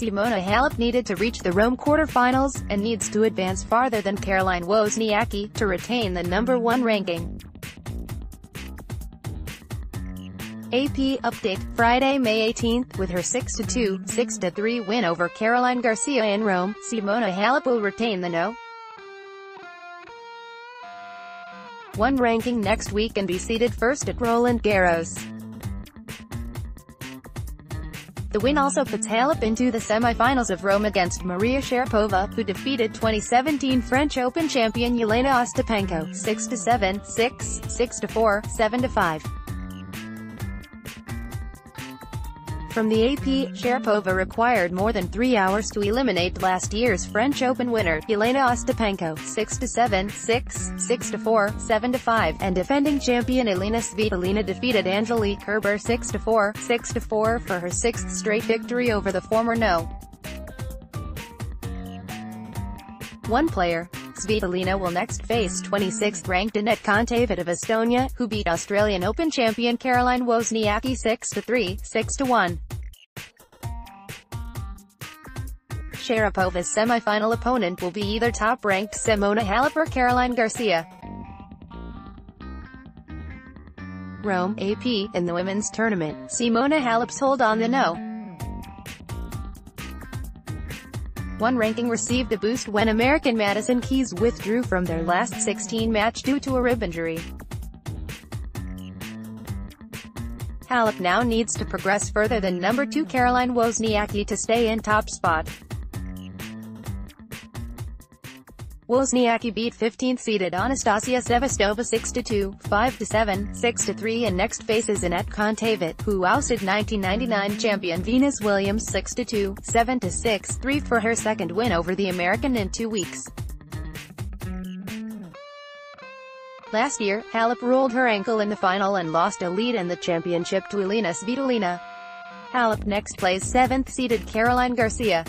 Simona Halep needed to reach the Rome quarterfinals, and needs to advance farther than Caroline Wozniacki, to retain the number one ranking. AP Update, Friday, May 18th, with her 6-2, 6-3 win over Caroline Garcia in Rome, Simona Halep will retain the no. 1 ranking next week and be seated first at Roland Garros. The win also puts Halep into the semi-finals of Rome against Maria Sharapova, who defeated 2017 French Open champion Jelena Ostapenko 6-7, 6, 6-4, 7-5. From the AP, Sharapova required more than three hours to eliminate last year's French Open winner, Jelena Ostapenko, 6-7, 6, 6-4, 7-5, and defending champion Elina Svitolina defeated Angelique Kerber 6-4, 6-4 for her sixth straight victory over the former no. 1 player. Svitolina will next face 26th-ranked Anett Kontaveit of Estonia, who beat Australian Open champion Caroline Wozniacki 6-3, 6-1. Sharapova's semi-final opponent will be either top-ranked Simona Halep or Caroline Garcia. Rome, AP, in the women's tournament, Simona Halep's hold on the no. 1 ranking received a boost when American Madison Keys withdrew from their last 16 match due to a rib injury. Halep now needs to progress further than number 2 Caroline Wozniacki to stay in top spot. Wozniacki beat 15th-seeded Anastasia Sevastova 6-2, 5-7, 6-3 and next faces Anett Kontaveit, who ousted 1999 champion Venus Williams 6-2, 7-6, 3 for her second win over the American in two weeks. Last year, Halep rolled her ankle in the final and lost a lead in the championship to Elina Svitolina. Halep next plays 7th-seeded Caroline Garcia.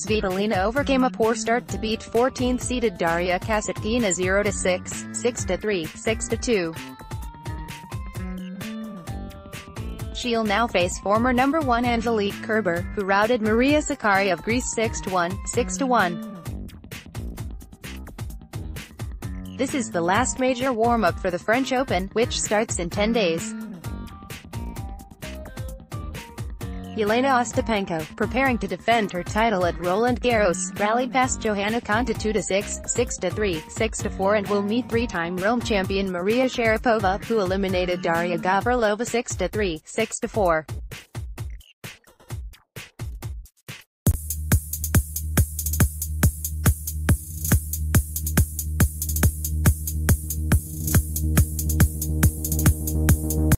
Svitolina overcame a poor start to beat 14th-seeded Daria Kasatkina 0-6, 6-3, 6-2. She'll now face former number 1 Angelique Kerber, who routed Maria Sakkari of Greece 6-1, 6-1. This is the last major warm-up for the French Open, which starts in 10 days. Jelena Ostapenko, preparing to defend her title at Roland Garros, rallied past Johanna Konta 2-6, 6-3, 6-4 and will meet three-time Rome champion Maria Sharapova, who eliminated Daria Gavrilova 6-3, 6-4.